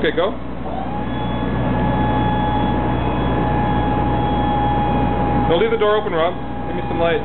Okay, go. Now leave the door open, Rob. Give me some light.